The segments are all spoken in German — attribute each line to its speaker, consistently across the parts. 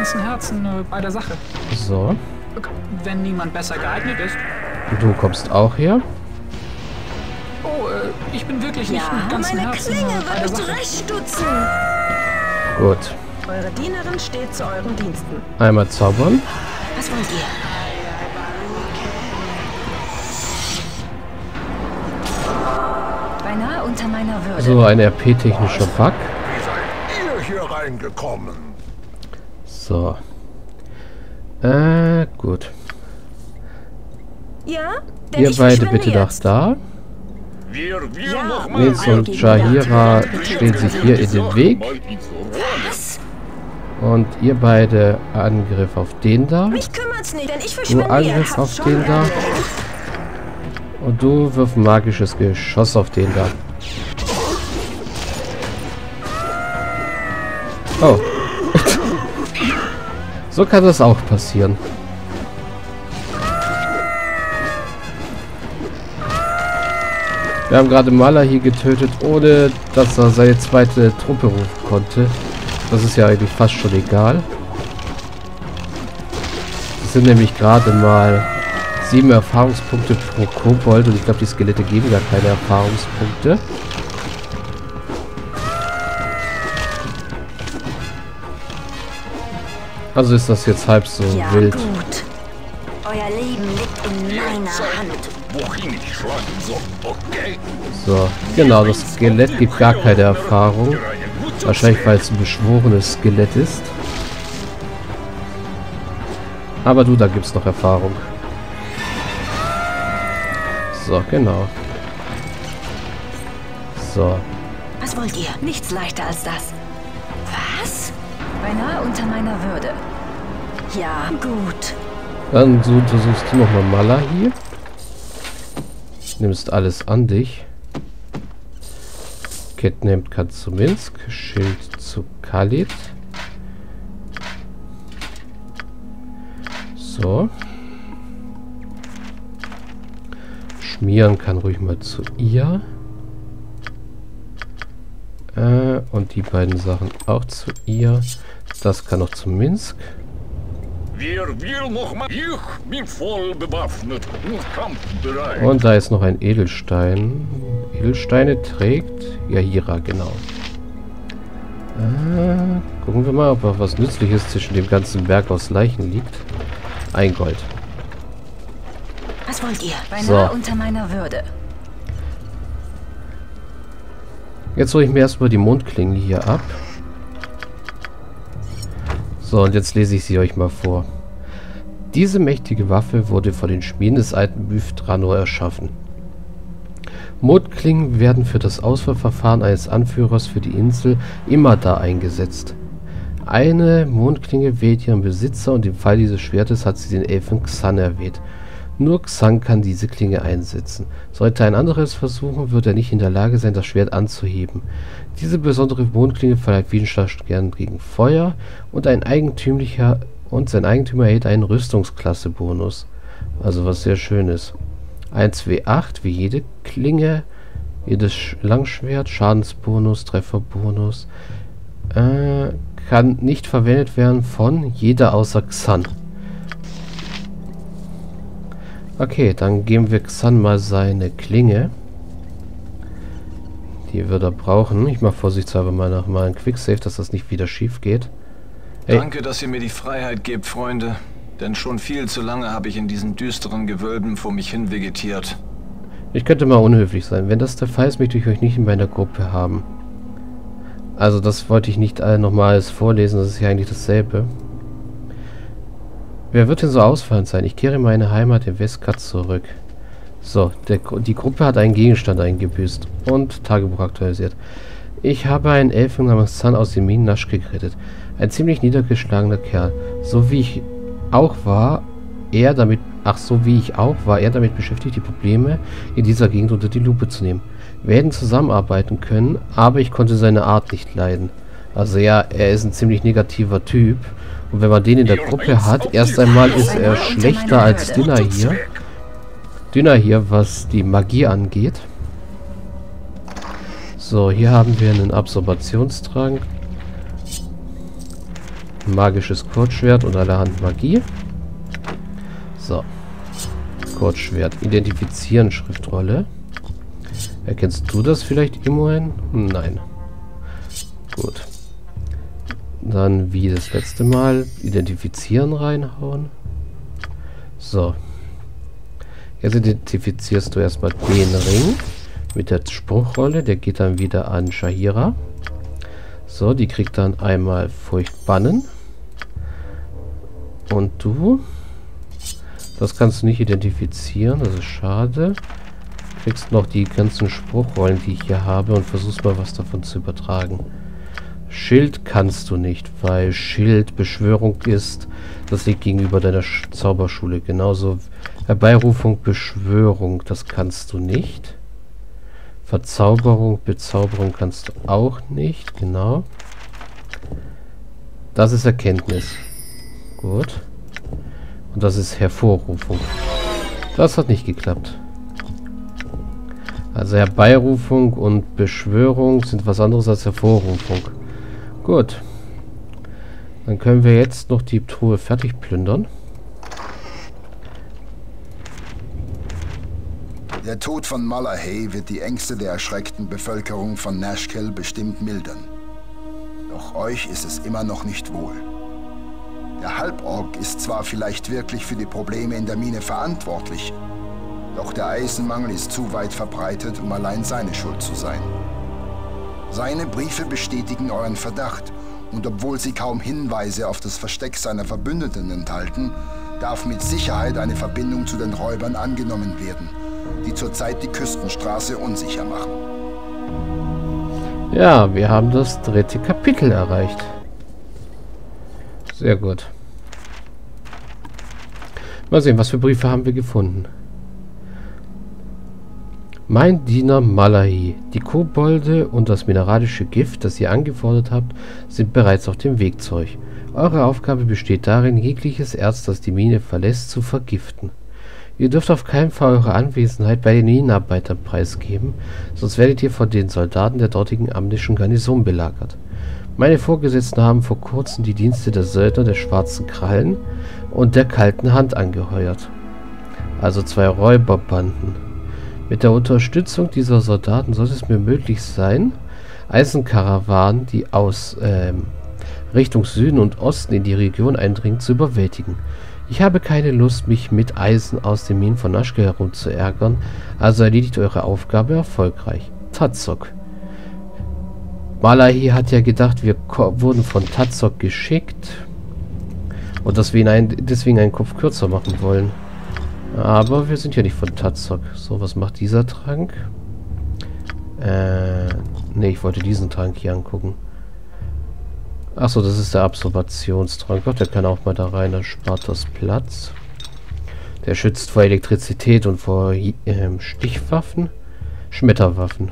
Speaker 1: ganzen Herzen äh, bei der Sache.
Speaker 2: So.
Speaker 1: Wenn niemand besser geeignet ist.
Speaker 2: Du kommst auch her.
Speaker 1: Oh, äh, ich bin wirklich nicht
Speaker 3: Ja,
Speaker 1: mit ganzem
Speaker 3: meine
Speaker 1: Herzen
Speaker 3: Klinge
Speaker 1: äh, bei der
Speaker 3: wird
Speaker 1: Sache.
Speaker 3: zurechtstutzen.
Speaker 2: Gut.
Speaker 3: Eure Dienerin steht zu euren Diensten.
Speaker 2: Einmal zaubern.
Speaker 3: Was wollt ihr?
Speaker 4: Beinahe unter meiner Würde.
Speaker 2: So, ein RP-technischer Bug.
Speaker 5: Wie seid ihr hier reingekommen?
Speaker 2: So. Äh, gut.
Speaker 3: Ja?
Speaker 2: Ihr beide bitte nach da.
Speaker 5: Wir, wir
Speaker 3: Ja,
Speaker 5: noch mal
Speaker 2: Nils und Jahira stehen sich hier in den Weg.
Speaker 3: Was?
Speaker 2: Und ihr beide Angriff auf den da.
Speaker 3: Mich kümmert's nicht, denn ich
Speaker 2: Du Angriff auf
Speaker 3: Schon
Speaker 2: den da. Und du wirf magisches Geschoss auf den da. Oh. So kann das auch passieren. Wir haben gerade Maler hier getötet, ohne dass er seine zweite Truppe rufen konnte. Das ist ja eigentlich fast schon egal. Das sind nämlich gerade mal sieben Erfahrungspunkte pro Kobold und ich glaube, die Skelette geben gar keine Erfahrungspunkte. Also ist das jetzt halb so
Speaker 3: Ja,
Speaker 2: wild.
Speaker 3: gut. Euer Leben liegt in meiner Hand.
Speaker 5: Wohin ich schlagen soll, okay?
Speaker 2: So, genau, das Skelett gibt gar keine Erfahrung. Wahrscheinlich, weil es ein beschworenes Skelett ist. Aber du, da gibt's noch Erfahrung. So, genau. So,
Speaker 3: Was wollt ihr?
Speaker 4: Nichts leichter als das.
Speaker 3: Was?
Speaker 4: Beinahe unter meiner Würde.
Speaker 3: Ja, gut.
Speaker 2: dann so, du suchst du nochmal Mala hier. Nimmst alles an dich. Catnamed kann zu Minsk. Schild zu Khalid. So. Schmieren kann ruhig mal zu ihr. Äh, und die beiden Sachen auch zu ihr. Das kann noch zu Minsk.
Speaker 5: Wir will noch mal. Ich bin voll bewaffnet und kampfbereit.
Speaker 2: Und da ist noch ein Edelstein. Edelsteine trägt Yahira, genau. Äh, gucken wir mal, ob noch was Nützliches zwischen dem ganzen Berg aus Leichen liegt. Ein Gold.
Speaker 3: Was wollt ihr?
Speaker 4: Beinahe
Speaker 2: So.
Speaker 4: unter meiner Würde.
Speaker 2: Jetzt hole ich mir erstmal die Mondklinge hier ab. So, und jetzt lese ich sie euch mal vor. Diese mächtige Waffe wurde von den Schmieden des alten Mythranor erschaffen. Mondklingen werden für das Auswahlverfahren eines Anführers für die Insel immer da eingesetzt. Eine Mondklinge wählt ihren Besitzer und im Fall dieses Schwertes hat sie den Elfen Xan erwählt. Nur Xan kann diese Klinge einsetzen. Sollte ein anderes versuchen, wird er nicht in der Lage sein, das Schwert anzuheben. Diese besondere Mondklinge verleiht Widerstand gegen Feuer und ein eigentümlicher und sein Eigentümer erhält einen Rüstungsklasse-Bonus. Also was sehr schön ist. 1W8 wie jede Klinge, jedes Sch- Langschwert, Schadensbonus, Trefferbonus. Äh, kann nicht verwendet werden von jeder außer Xan. Okay, dann geben wir Xan mal seine Klinge. Die wird er brauchen. Ich mache vorsichtshalber mal noch mal einen Quicksave, dass das nicht wieder schief geht. Hey.
Speaker 6: Danke, dass ihr mir die Freiheit gebt, Freunde. Denn schon viel zu lange habe ich in diesen düsteren Gewölben vor mich hin vegetiert.
Speaker 2: Ich könnte mal unhöflich sein. Wenn das der Fall ist, möchte ich euch nicht in meiner Gruppe haben. Also das wollte ich nicht äh, nochmals vorlesen, das ist ja eigentlich dasselbe. Wer wird denn so ausfallend sein? Ich kehre in meine Heimat in Westkat zurück. So, der, die Gruppe hat einen Gegenstand eingebüßt und Tagebuch aktualisiert. Ich habe einen Elfen namens Sun aus den Minen Naschke gerettet. Ein ziemlich niedergeschlagener Kerl. So wie ich auch war, er damit, ach so wie ich auch, war er damit beschäftigt, die Probleme in dieser Gegend unter die Lupe zu nehmen. Wir hätten zusammenarbeiten können, aber ich konnte seine Art nicht leiden. Also ja, er ist ein ziemlich negativer Typ. Und wenn man den in der Gruppe hat, erst einmal ist er schlechter als Dünner hier. Dünner hier, was die Magie angeht. So, hier haben wir einen Absorbationstrank. magisches Kurzschwert und allerhand Magie. So. Kurzschwert. Identifizieren Schriftrolle. Erkennst du das vielleicht, Immoen? Nein. Gut. Dann wie das letzte Mal identifizieren reinhauen. So. Jetzt identifizierst du erstmal den Ring mit der Spruchrolle. Der geht dann wieder an Shahira. So, die kriegt dann einmal Furcht bannen. Und du? Das kannst du nicht identifizieren, das ist schade. Kriegst noch die ganzen Spruchrollen, die ich hier habe und versuchst mal was davon zu übertragen. Schild kannst du nicht, weil Schild Beschwörung ist. Das liegt gegenüber deiner Sch Zauberschule. Genauso Herbeirufung, Beschwörung, das kannst du nicht. Verzauberung, Bezauberung kannst du auch nicht. Genau. Das ist Erkenntnis. Gut. Und das ist Hervorrufung. Das hat nicht geklappt. Also Herbeirufung und Beschwörung sind was anderes als Hervorrufung. Gut. Dann können wir jetzt noch die Truhe fertig plündern.
Speaker 7: Der Tod von Malahey wird die Ängste der erschreckten Bevölkerung von Nashkel bestimmt mildern. Doch euch ist es immer noch nicht wohl. Der Halborg ist zwar vielleicht wirklich für die Probleme in der Mine verantwortlich, doch der Eisenmangel ist zu weit verbreitet, um allein seine Schuld zu sein. Seine Briefe bestätigen euren Verdacht und obwohl sie kaum Hinweise auf das Versteck seiner Verbündeten enthalten, darf mit Sicherheit eine Verbindung zu den Räubern angenommen werden, die zurzeit die Küstenstraße unsicher machen.
Speaker 2: Ja, wir haben das dritte Kapitel erreicht. Sehr gut. Mal sehen, was für Briefe haben wir gefunden. Mein Diener Malahi. Die Kobolde und das mineralische Gift, das ihr angefordert habt, sind bereits auf dem Weg zu euch. Eure Aufgabe besteht darin, jegliches Erz, das die Mine verlässt, zu vergiften. Ihr dürft auf keinen Fall eure Anwesenheit bei den Minenarbeitern preisgeben, sonst werdet ihr von den Soldaten der dortigen amnischen Garnison belagert. Meine Vorgesetzten haben vor kurzem die Dienste der Söldner der Schwarzen Krallen und der Kalten Hand angeheuert. Also zwei Räuberbanden. Mit der Unterstützung dieser Soldaten sollte es mir möglich sein, Eisenkarawanen, die aus ähm, Richtung Süden und Osten in die Region eindringen, zu überwältigen. Ich habe keine Lust, mich mit Eisen aus den Minen von Naschke herumzuärgern, also erledigt eure Aufgabe erfolgreich. Tatzok. Malahi hat ja gedacht, wir wurden von Tatzok geschickt und dass wir ihn ein deswegen einen Kopf kürzer machen wollen. Aber wir sind ja nicht von Tatzok. So, was macht dieser Trank? Äh, ne, ich wollte diesen Trank hier angucken. Achso, das ist der Absorbationstrank. Gott, der kann auch mal da rein, dann spart das Platz. Der schützt vor Elektrizität und vor ähm, Stichwaffen. Schmetterwaffen.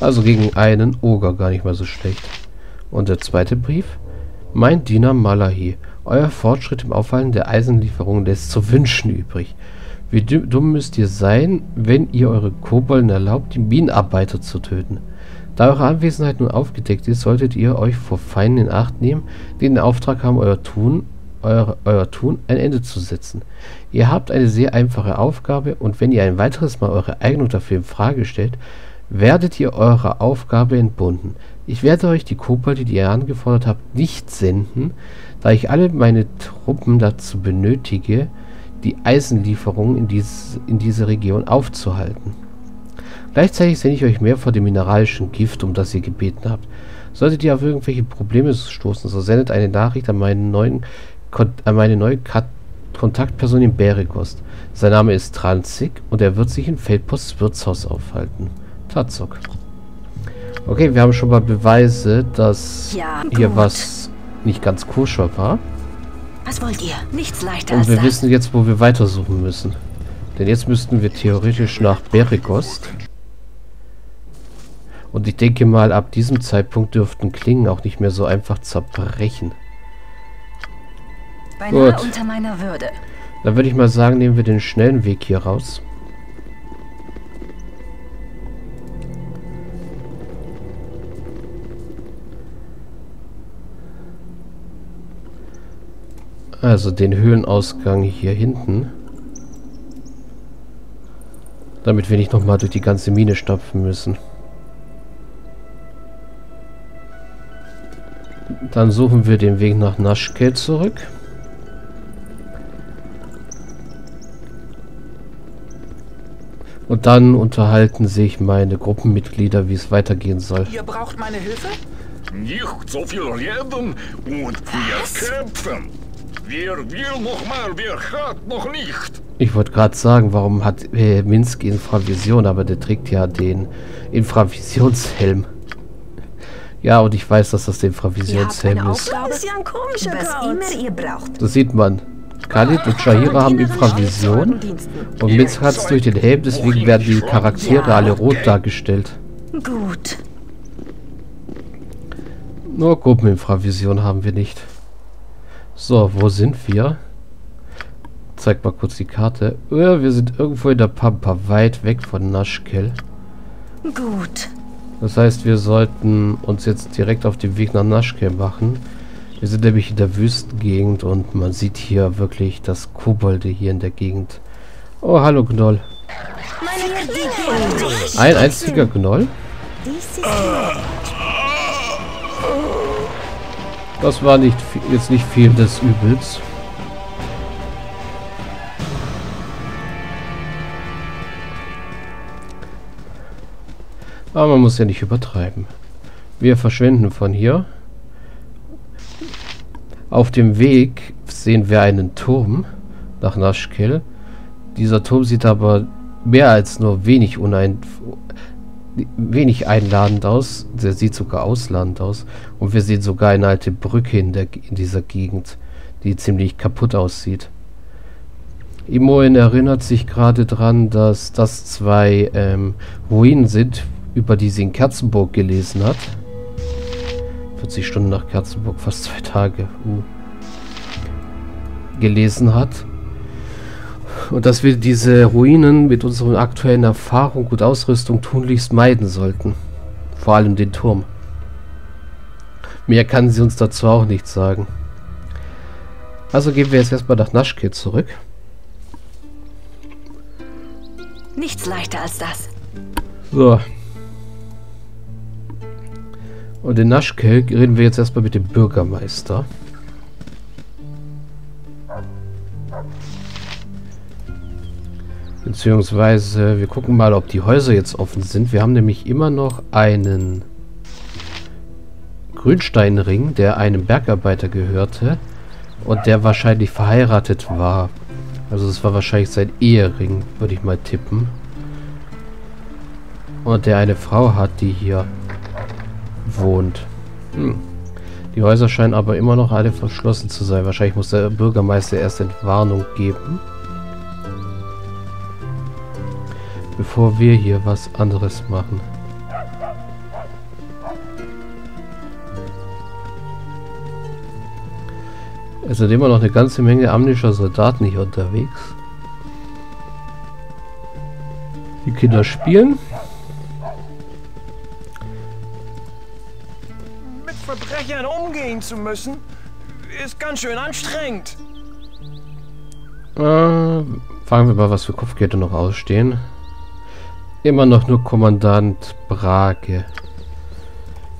Speaker 2: Also gegen einen Oger gar nicht mal so schlecht. Und der zweite Brief? Mein Diener Malahi. Euer Fortschritt im Aufhalten der Eisenlieferungen lässt zu wünschen übrig. Wie dumm müsst ihr sein, wenn ihr eure Kobolden erlaubt, die Minenarbeiter zu töten. Da eure Anwesenheit nun aufgedeckt ist, solltet ihr euch vor Feinden in Acht nehmen, die den Auftrag haben, euer Tun, euer, euer Tun ein Ende zu setzen. Ihr habt eine sehr einfache Aufgabe und wenn ihr ein weiteres Mal eure Eignung dafür in Frage stellt, werdet ihr eurer Aufgabe entbunden. Ich werde euch die Kobolde, die ihr angefordert habt, nicht senden, da ich alle meine Truppen dazu benötige, die Eisenlieferungen in, dieses, in diese Region aufzuhalten. Gleichzeitig sende ich euch mehr vor dem mineralischen Gift, um das ihr gebeten habt. Solltet ihr auf irgendwelche Probleme stoßen, so sendet eine Nachricht an, meinen neuen, an meine neue Kontaktperson in Beregost. Sein Name ist Transig und er wird sich in Feldposts Wirtshaus aufhalten. Tatzok. Okay, wir haben schon mal Beweise, dass
Speaker 3: Ja,
Speaker 2: hier was nicht ganz koscher war.
Speaker 3: Was wollt ihr?
Speaker 4: Nichts leichter
Speaker 2: Und wir wissen jetzt, wo wir weitersuchen müssen. Denn jetzt müssten wir theoretisch nach Beregost. Und ich denke mal, ab diesem Zeitpunkt dürften Klingen auch nicht mehr so einfach zerbrechen.
Speaker 4: Beinahe
Speaker 2: Gut.
Speaker 4: unter meiner Würde.
Speaker 2: Dann würde ich mal sagen, nehmen wir den schnellen Weg hier raus. Also den Höhlenausgang hier hinten. Damit wir nicht nochmal durch die ganze Mine stapfen müssen. Dann suchen wir den Weg nach Naschke zurück. Und dann unterhalten sich meine Gruppenmitglieder, wie es weitergehen soll.
Speaker 1: Ihr braucht meine Hilfe?
Speaker 5: Nicht so viel reden und wir kämpfen. Wer will noch mal, wer hat noch nicht?
Speaker 2: Ich wollte gerade sagen, warum hat äh, Minsky Infravision, aber der trägt ja den Infravisionshelm. Ja, und ich weiß, dass das der Infravisionshelm ist.
Speaker 3: Das ist ja ein komischer
Speaker 4: Was immer ihr braucht.
Speaker 2: Das sieht man. Khalid und Shahira haben Infravision und Minsk hat es durch den Helm, deswegen werden die Charaktere alle rot dargestellt.
Speaker 4: Gut.
Speaker 2: Nur Gruppeninfravision haben wir nicht. So, wo sind wir? Zeig mal kurz die Karte. Ja, wir sind irgendwo in der Pampa, weit weg von Naschkel.
Speaker 4: Gut.
Speaker 2: Das heißt, wir sollten uns jetzt direkt auf den Weg nach Naschkel machen. Wir sind nämlich in der Wüstengegend und man sieht hier wirklich das Kobolde hier in der Gegend. Oh, hallo Gnoll. Ein einziger Gnoll? Das war nicht jetzt nicht viel des Übels. Aber man muss ja nicht übertreiben. Wir verschwinden von hier. Auf dem Weg sehen wir einen Turm nach Naschkel. Dieser Turm sieht aber mehr als nur wenig unein wenig einladend aus. Der sieht sogar ausladend aus. Und wir sehen sogar eine alte Brücke in, der, in dieser Gegend, die ziemlich kaputt aussieht. Imoen erinnert sich gerade dran, dass das zwei ähm, Ruinen sind, über die sie in Kerzenburg gelesen hat. 40 Stunden nach Kerzenburg, fast zwei Tage. Uh. Gelesen hat. Und dass wir diese Ruinen mit unseren aktuellen Erfahrung und Ausrüstung tunlichst meiden sollten. Vor allem den Turm. Mehr kann sie uns dazu auch nicht sagen. Also gehen wir jetzt erstmal nach Naschke zurück.
Speaker 4: Nichts leichter als das.
Speaker 2: So. Und in Naschke reden wir jetzt erstmal mit dem Bürgermeister. Beziehungsweise wir gucken mal, ob die Häuser jetzt offen sind. Wir haben nämlich immer noch einen Grünsteinring, der einem Bergarbeiter gehörte und der wahrscheinlich verheiratet war. Also es war wahrscheinlich sein Ehering, würde ich mal tippen. Und der eine Frau hat, die hier wohnt. Hm. Die Häuser scheinen aber immer noch alle verschlossen zu sein. Wahrscheinlich muss der Bürgermeister erst Entwarnung geben. Bevor wir hier was anderes machen. Es sind immer noch eine ganze Menge amnischer Soldaten hier unterwegs. Die Kinder spielen.
Speaker 8: Mit Verbrechern umgehen zu müssen, ist ganz schön anstrengend.
Speaker 2: Äh, fragen wir mal, was für Kopfgelder noch ausstehen. Immer noch nur Kommandant Brage.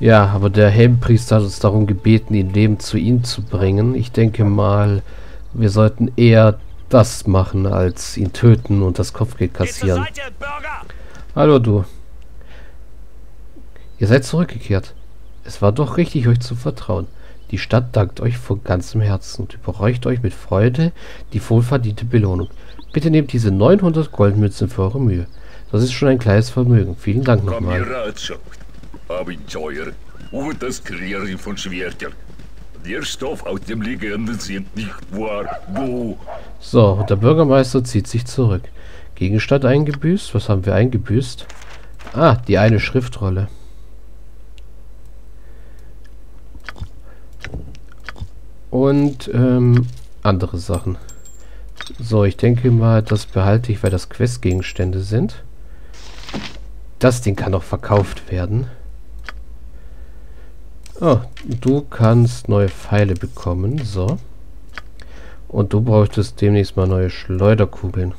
Speaker 2: Ja, aber der Helmpriester hat uns darum gebeten, ihn lebend zu ihm zu bringen. Ich denke mal, wir sollten eher das machen, als ihn töten und das Kopfgeld kassieren. Hallo du. Ihr seid zurückgekehrt. Es war doch richtig, euch zu vertrauen. Die Stadt dankt euch von ganzem Herzen und überreicht euch mit Freude die wohlverdiente Belohnung. Bitte nehmt diese 900 Goldmünzen für eure Mühe. Das ist schon ein kleines Vermögen. Vielen Dank nochmal.
Speaker 5: Kameradschaft, Abenteuer und das Kreieren von Schwertern. Der Stoff aus dem Legenden sind nicht wahr. Go!
Speaker 2: So, und der Bürgermeister zieht sich zurück. Gegenstand eingebüßt. Was haben wir eingebüßt? Ah, die eine Schriftrolle. Und ähm, andere Sachen. So, ich denke mal, das behalte ich, weil das Questgegenstände sind. Das Ding kann auch verkauft werden. Oh, du kannst neue Pfeile bekommen. So. Und du bräuchtest demnächst mal neue Schleuderkugeln.